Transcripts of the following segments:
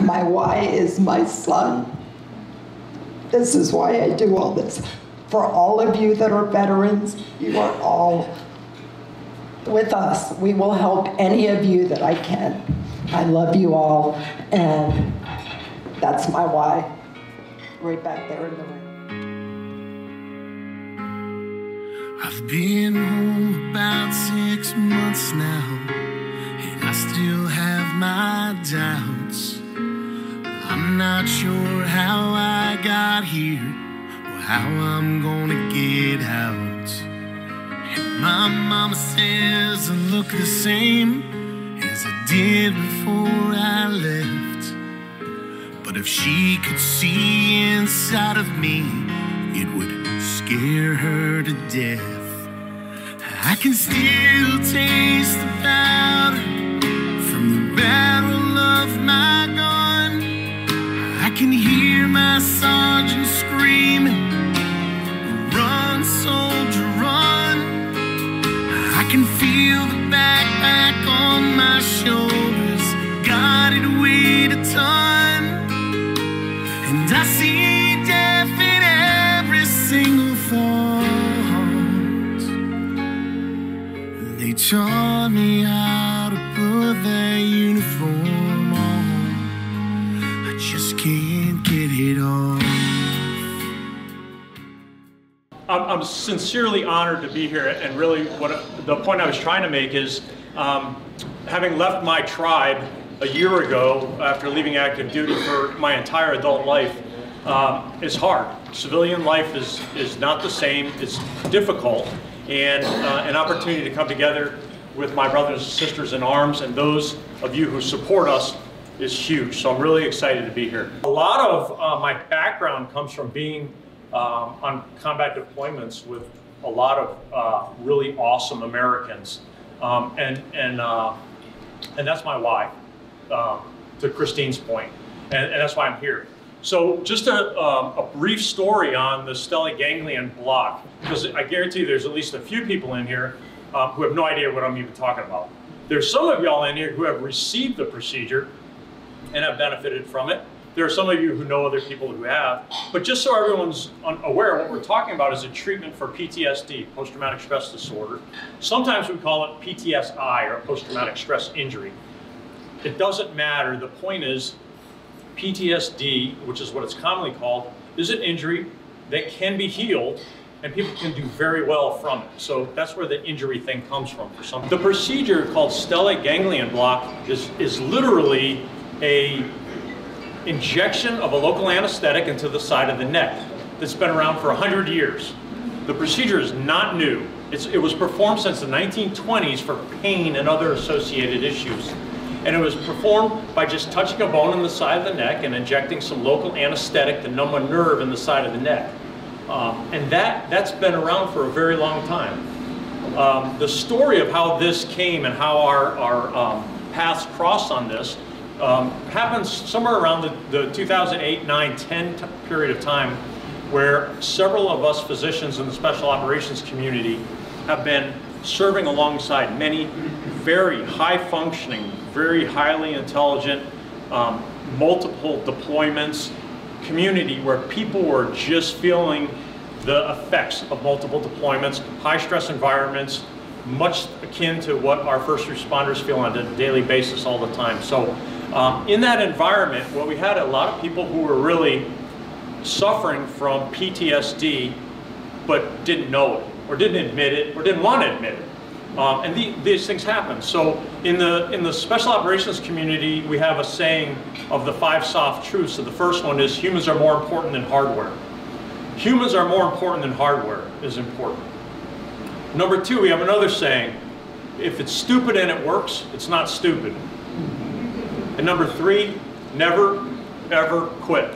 My why is my son. This is why I do all this. For all of you that are veterans, you are all with us. We will help any of you that I can. I love you all, and that's my why. Right back there in the room. I've been home about six months now, and I still have my doubts. I'm not sure how I got here or how I'm gonna get out. And my mama says I look the same as I did before I left. But if she could see inside of me, it would scare her to death. I can still taste the powder my sergeant screaming, I'm, I'm sincerely honored to be here, and really, what the point I was trying to make is, um, having left my tribe a year ago after leaving active duty for my entire adult life, um, is hard. Civilian life is is not the same. It's difficult, and uh, an opportunity to come together with my brothers and sisters in arms and those of you who support us is huge. So I'm really excited to be here. A lot of uh, my background comes from being um, on combat deployments with a lot of uh, really awesome Americans, um, and and uh, and that's my why. Um, to Christine's point, and, and that's why I'm here. So just a, um, a brief story on the stellate ganglion block, because I guarantee there's at least a few people in here uh, who have no idea what I'm even talking about. There's some of y'all in here who have received the procedure and have benefited from it. There are some of you who know other people who have, but just so everyone's aware, what we're talking about is a treatment for PTSD, post-traumatic stress disorder. Sometimes we call it PTSI or post-traumatic stress injury. It doesn't matter. The point is, PTSD, which is what it's commonly called, is an injury that can be healed and people can do very well from it. So that's where the injury thing comes from for some. The procedure called stellate ganglion block is, is literally a injection of a local anesthetic into the side of the neck that's been around for 100 years. The procedure is not new. It's, it was performed since the 1920s for pain and other associated issues. And it was performed by just touching a bone in the side of the neck and injecting some local anesthetic to numb a nerve in the side of the neck. Um, and that, that's been around for a very long time. Um, the story of how this came and how our, our um, paths crossed on this um, happens somewhere around the, the 2008, 9, 10 period of time where several of us physicians in the special operations community have been serving alongside many very high functioning, very highly intelligent, um, multiple deployments, community where people were just feeling the effects of multiple deployments, high stress environments, much akin to what our first responders feel on a daily basis all the time. So um, in that environment, well, we had a lot of people who were really suffering from PTSD, but didn't know it, or didn't admit it, or didn't want to admit it. Um, and the, these things happen. So in the in the special operations community, we have a saying of the five SOF truths. So the first one is humans are more important than hardware. Humans are more important than hardware is important. Number two, we have another saying: if it's stupid and it works, it's not stupid. And number three, never ever quit.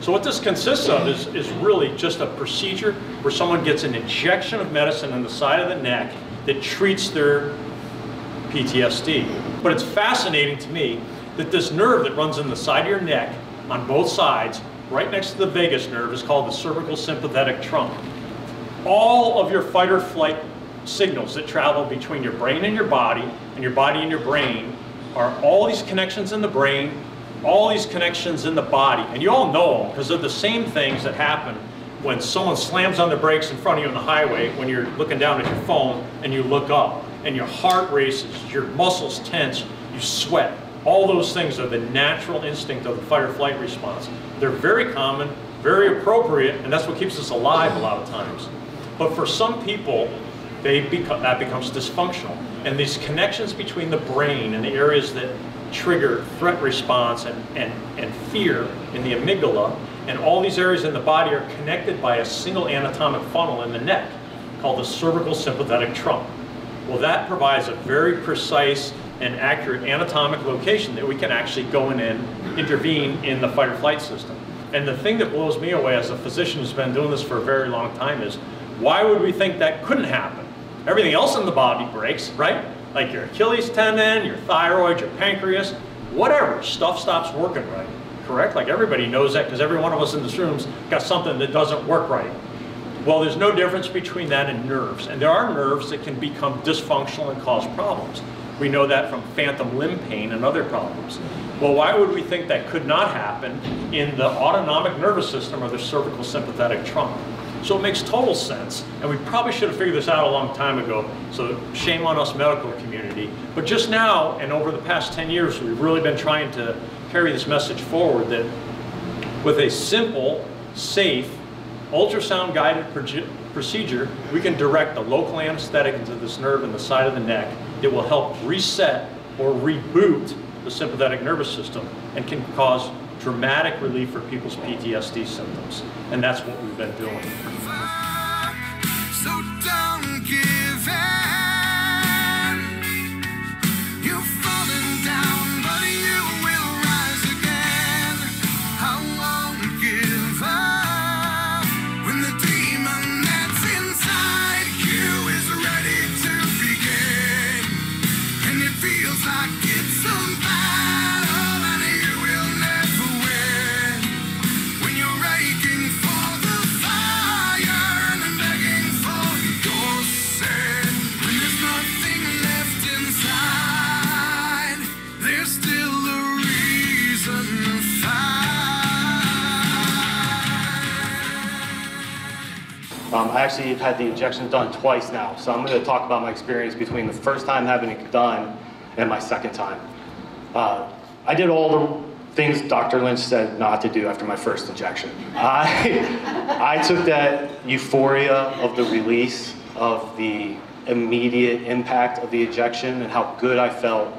So what this consists of is, is really just a procedure where someone gets an injection of medicine in the side of the neck that treats their PTSD. But it's fascinating to me that this nerve that runs in the side of your neck on both sides, right next to the vagus nerve, is called the cervical sympathetic trunk. All of your fight or flight signals that travel between your brain and your body, and your body and your brain, are all these connections in the brain all these connections in the body, and you all know them because they're the same things that happen when someone slams on the brakes in front of you on the highway when you're looking down at your phone and you look up and your heart races, your muscles tense, you sweat. All those things are the natural instinct of the fight or flight response. They're very common, very appropriate, and that's what keeps us alive a lot of times. But for some people, they become, that becomes dysfunctional. And these connections between the brain and the areas that trigger threat response and, and, and fear in the amygdala, and all these areas in the body are connected by a single anatomic funnel in the neck called the cervical sympathetic trunk. Well, that provides a very precise and accurate anatomic location that we can actually go in and intervene in the fight or flight system. And the thing that blows me away as a physician who's been doing this for a very long time is why would we think that couldn't happen? Everything else in the body breaks, right? Like your Achilles tendon, your thyroid, your pancreas, whatever, stuff stops working right, correct? Like everybody knows that because every one of us in this room's got something that doesn't work right. Well, there's no difference between that and nerves. And there are nerves that can become dysfunctional and cause problems. We know that from phantom limb pain and other problems. Well, why would we think that could not happen in the autonomic nervous system or the cervical sympathetic trunk? So it makes total sense, and we probably should have figured this out a long time ago, so shame on us medical community. But just now, and over the past 10 years, we've really been trying to carry this message forward that with a simple, safe, ultrasound guided procedure, we can direct the local anesthetic into this nerve in the side of the neck. It will help reset or reboot the sympathetic nervous system and can cause dramatic relief for people's PTSD symptoms. And that's what we've been doing. I actually have had the injection done twice now, so I'm going to talk about my experience between the first time having it done and my second time. Uh, I did all the things Dr. Lynch said not to do after my first injection. I, I took that euphoria of the release of the immediate impact of the injection and how good I felt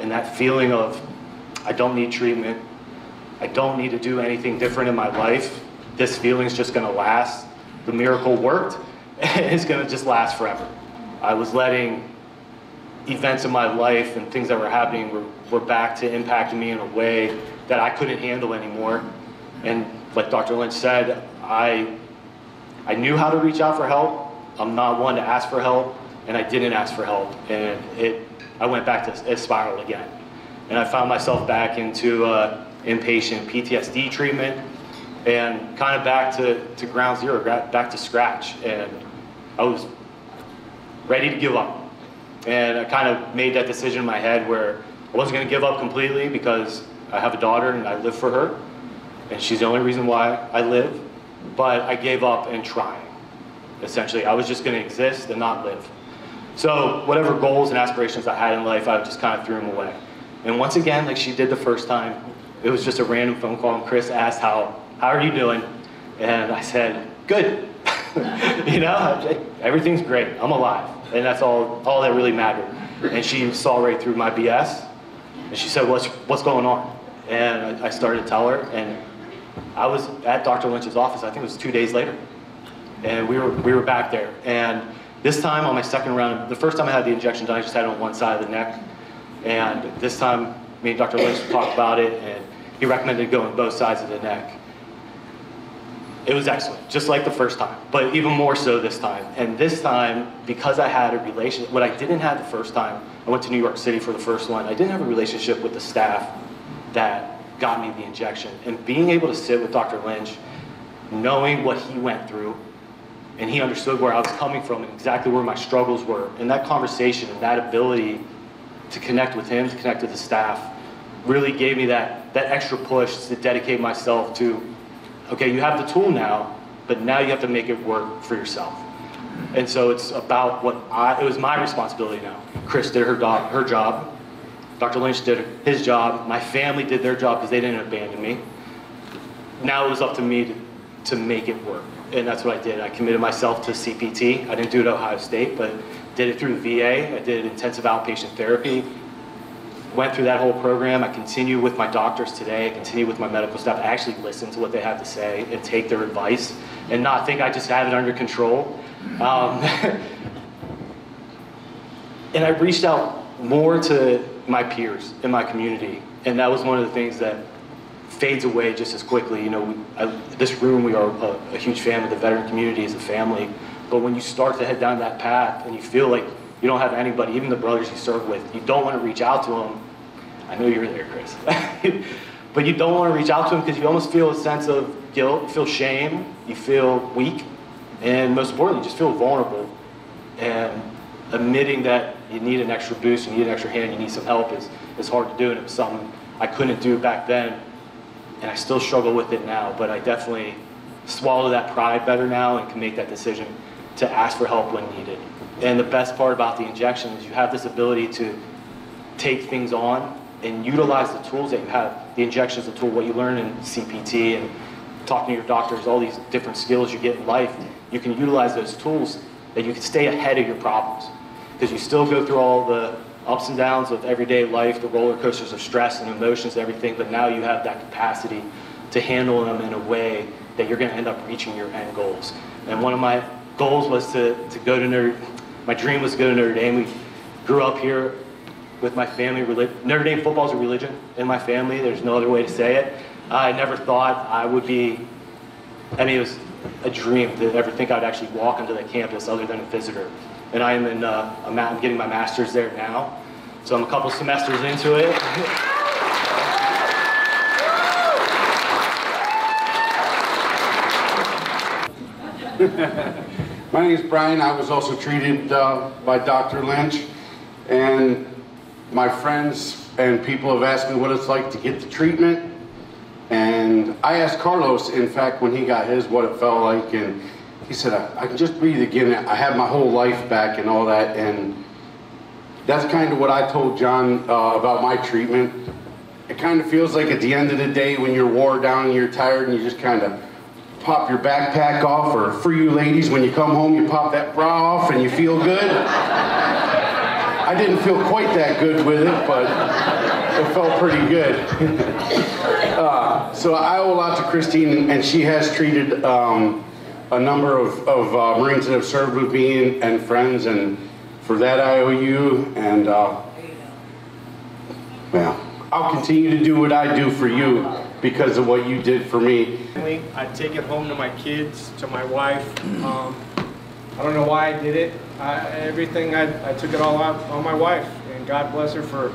and that feeling of I don't need treatment, I don't need to do anything different in my life. This feeling's just gonna last the miracle worked, it's going to just last forever. I was letting events in my life and things that were happening were, were back to impacting me in a way that I couldn't handle anymore. And like Dr. Lynch said, I, I knew how to reach out for help. I'm not one to ask for help, and I didn't ask for help. And it, I went back to a spiral again. And I found myself back into uh, inpatient PTSD treatment, and kind of back to, to ground zero, back to scratch. And I was ready to give up. And I kind of made that decision in my head where I wasn't going to give up completely because I have a daughter and I live for her. And she's the only reason why I live. But I gave up and trying, essentially. I was just going to exist and not live. So whatever goals and aspirations I had in life, I just kind of threw them away. And once again, like she did the first time, it was just a random phone call and Chris asked how how are you doing? And I said, good. you know, everything's great. I'm alive. And that's all, all that really mattered. And she saw right through my BS. And she said, what's, what's going on? And I, started to tell her. And I was at Dr. Lynch's office, I think it was two days later. And we were, we were back there. And this time on my second round, the first time I had the injection done, I just had it on one side of the neck. And this time, me and Dr. Lynch talked about it, and he recommended going both sides of the neck. It was excellent, just like the first time, but even more so this time. And this time, because I had a relationship, what I didn't have the first time, I went to New York City for the first one, I didn't have a relationship with the staff that got me the injection. And being able to sit with Dr. Lynch, knowing what he went through, and he understood where I was coming from and exactly where my struggles were, and that conversation and that ability to connect with him, to connect with the staff, really gave me that, that extra push to dedicate myself to, okay, you have the tool now, but now you have to make it work for yourself. And so it's about what I, it was my responsibility now. Chris did her, do, her job. Dr. Lynch did his job. My family did their job because they didn't abandon me. Now it was up to me to, to make it work. And that's what I did. I committed myself to CPT. I didn't do it at Ohio State, but did it through the VA. I did intensive outpatient therapy. Went through that whole program. I continue with my doctors today. I continue with my medical staff. I actually listen to what they have to say and take their advice and not think I just have it under control. Um, and I reached out more to my peers in my community. And that was one of the things that fades away just as quickly. You know, we, I, this room, we are a, a huge fan of the veteran community as a family. But when you start to head down that path and you feel like you don't have anybody, even the brothers you serve with, you don't want to reach out to them. I know you're there, Chris. but you don't want to reach out to them because you almost feel a sense of guilt, you feel shame, you feel weak, and most importantly, you just feel vulnerable. And admitting that you need an extra boost, you need an extra hand, you need some help is, is hard to do, and it was something I couldn't do back then, and I still struggle with it now, but I definitely swallow that pride better now and can make that decision to ask for help when needed. And the best part about the injection is you have this ability to take things on and utilize the tools that you have. The injection is a tool, what you learn in CPT and talking to your doctors, all these different skills you get in life, you can utilize those tools that you can stay ahead of your problems. Because you still go through all the ups and downs of everyday life, the roller coasters of stress and emotions and everything, but now you have that capacity to handle them in a way that you're going to end up reaching your end goals. And one of my goals was to, to go to my dream was to go to Notre Dame. We grew up here with my family. Notre Dame football is a religion in my family. There's no other way to say it. I never thought I would be, I mean, it was a dream to ever think I'd actually walk onto that campus other than a visitor. And I am in, uh, I'm getting my master's there now. So I'm a couple semesters into it. My name is Brian. I was also treated uh, by Dr. Lynch. And my friends and people have asked me what it's like to get the treatment. And I asked Carlos, in fact, when he got his, what it felt like. And he said, I, I can just breathe again. I have my whole life back and all that. And that's kind of what I told John uh, about my treatment. It kind of feels like at the end of the day when you're wore down and you're tired and you just kind of pop your backpack off, or for you ladies, when you come home, you pop that bra off and you feel good. I didn't feel quite that good with it, but it felt pretty good. uh, so I owe a lot to Christine, and she has treated um, a number of, of uh, Marines that have served with me and, and, friends, and for that I owe you. And uh, well, I'll continue to do what I do for you because of what you did for me. I take it home to my kids, to my wife. Um, I don't know why I did it. I, everything, I, I took it all out on my wife. And God bless her for,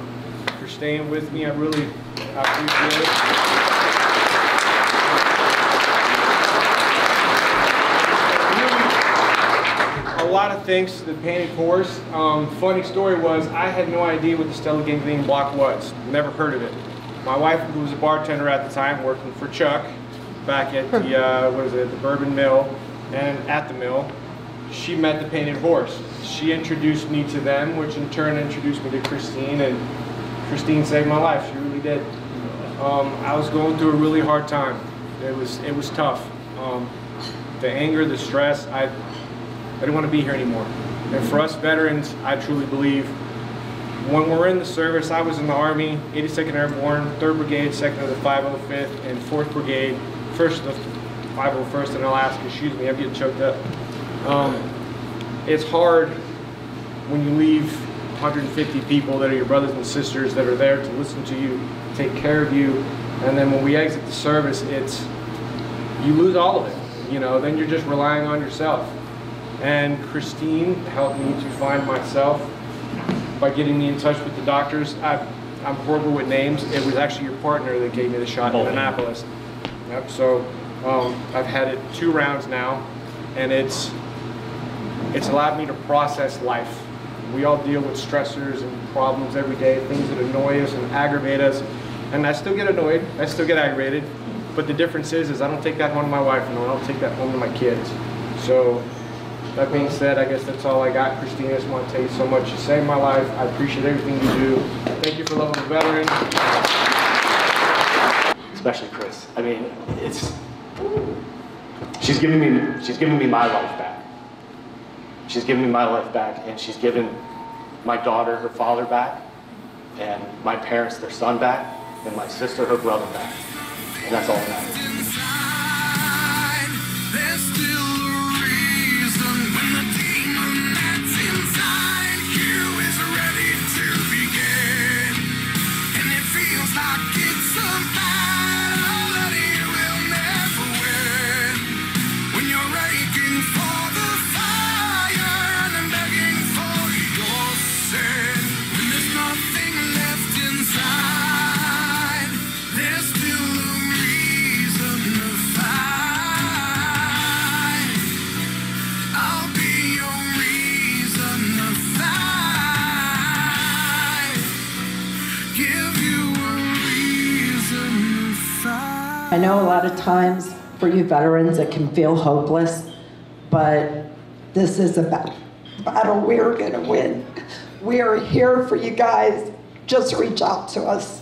for staying with me. I really appreciate it. a lot of thanks to the Painted Horse. Um, funny story was I had no idea what the stellate ganglion block was. Never heard of it. My wife, who was a bartender at the time, working for Chuck back at the, uh, what is it, the Bourbon Mill and at the mill, she met the Painted Horse. She introduced me to them, which in turn introduced me to Christine, and Christine saved my life. She really did. Um, I was going through a really hard time. It was it was tough. Um, the anger, the stress. I I didn't want to be here anymore. And for us veterans, I truly believe when we're in the service, I was in the Army, 82nd Airborne, 3rd Brigade, 2nd of the 505th, and 4th Brigade, 1st of the 501st in Alaska. Excuse me, I'm getting choked up. Um, it's hard when you leave 150 people that are your brothers and sisters that are there to listen to you, take care of you, and then when we exit the service, it's you lose all of it. You know, then you're just relying on yourself. And Christine helped me to find myself by getting me in touch with the doctors. I, am horrible with names. It was actually your partner that gave me the shot in Annapolis. Yep. So um, I've had it two rounds now, and it's it's allowed me to process life. We all deal with stressors and problems every day, things that annoy us and aggravate us. and I still get annoyed. I still get aggravated. But the difference is, is I don't take that home to my wife, and I don't take that home to my kids. So, that being said, I guess that's all I got. Christina, I so much. You saved my life. I appreciate everything you do. Thank you for loving the veteran. especially Chris. I mean, it's she's giving me she's giving me my life back. She's giving me my life back, and she's given my daughter her father back, and my parents their son back, and my sister her brother back, and that's all that matters. I know a lot of times for you veterans it can feel hopeless, but this is a battle we're going to win. We are here for you guys. Just reach out to us.